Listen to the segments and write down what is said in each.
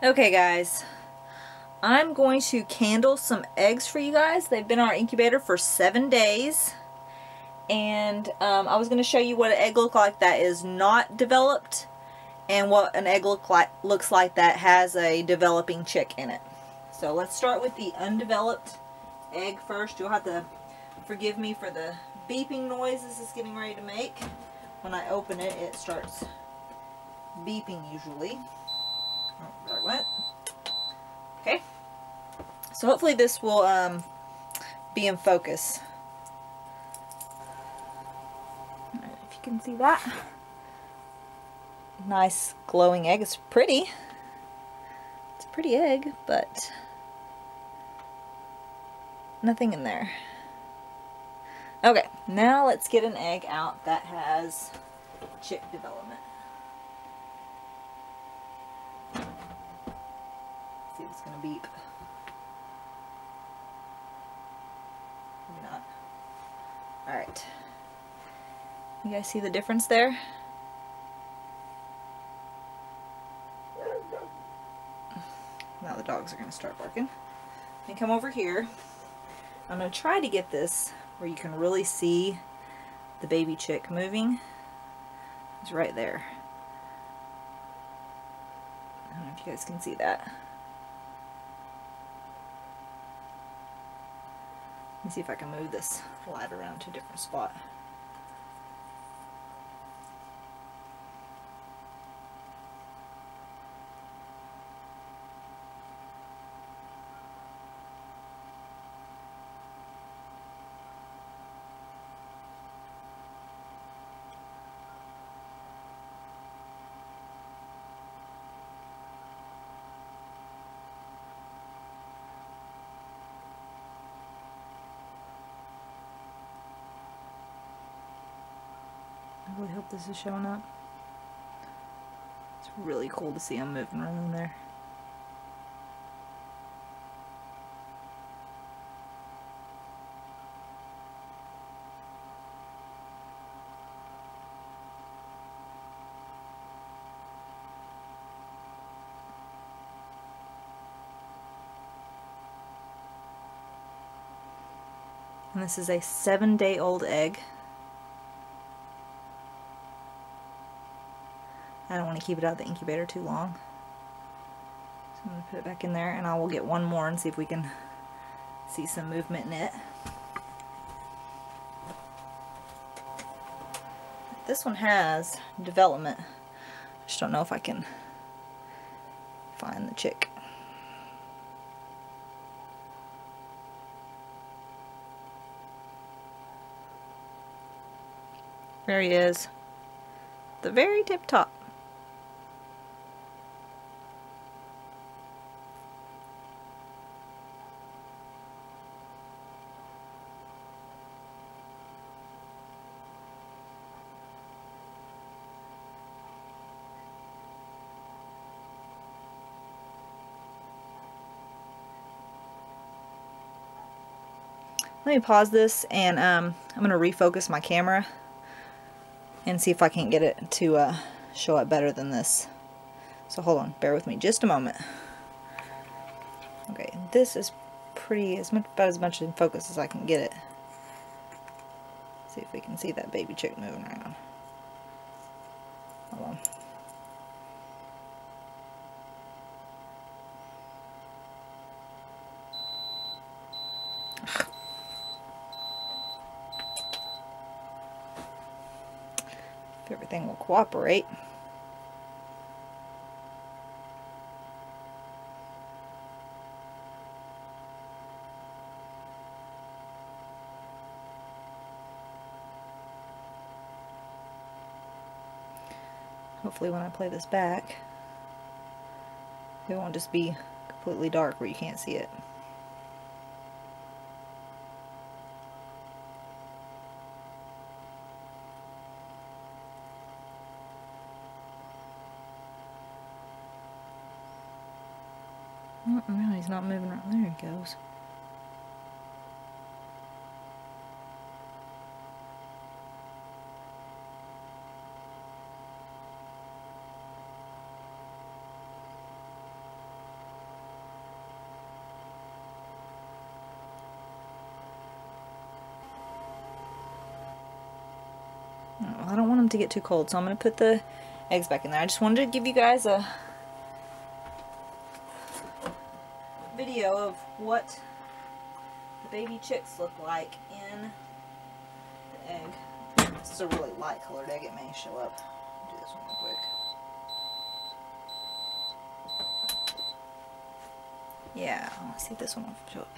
Okay guys, I'm going to candle some eggs for you guys. They've been in our incubator for seven days. And um, I was going to show you what an egg look like that is not developed and what an egg look like looks like that has a developing chick in it. So let's start with the undeveloped egg first. You'll have to forgive me for the beeping noise this is getting ready to make. When I open it, it starts beeping usually. Okay. So hopefully this will um, be in focus. if you can see that. Nice glowing egg. It's pretty. It's a pretty egg, but nothing in there. Okay, now let's get an egg out that has chick development. see if it's to beep. Maybe not. Alright. You guys see the difference there? Now the dogs are to start barking. Me come over here. I'm to try to get this where you can really see the baby chick moving. It's right there. I don't know if you guys can see that. Let me see if I can move this light around to a different spot. Really hope this is showing up. It's really cool to see them moving around there. And this is a seven day old egg. I don't want to keep it out of the incubator too long. So I'm going to put it back in there and I will get one more and see if we can see some movement in it. This one has development. I just don't know if I can find the chick. There he is. The very tip top. Let me pause this and um, I'm going to refocus my camera and see if I can't get it to uh, show up better than this. So hold on, bear with me just a moment. Okay, this is pretty, as much, about as much in focus as I can get it. See if we can see that baby chick moving around. If everything will cooperate. Hopefully when I play this back, it won't just be completely dark where you can't see it. Oh, no, he's not moving. There he goes. I don't want them to get too cold, so I'm going to put the eggs back in there. I just wanted to give you guys a video of what the baby chicks look like in the egg. This is a really light colored egg. It may show up. Do this one real quick. Yeah, let's see if this one will show up.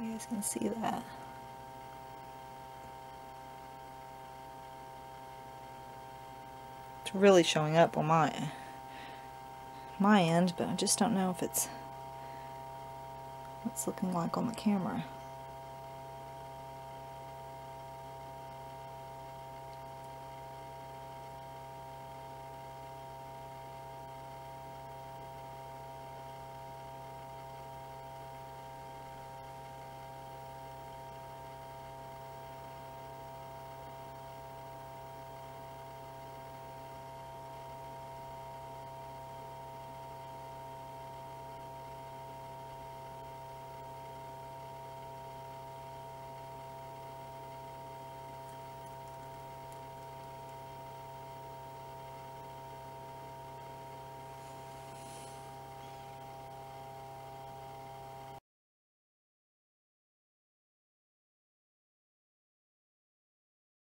You guys can see that. It's really showing up on my my end, but I just don't know if it's what's looking like on the camera.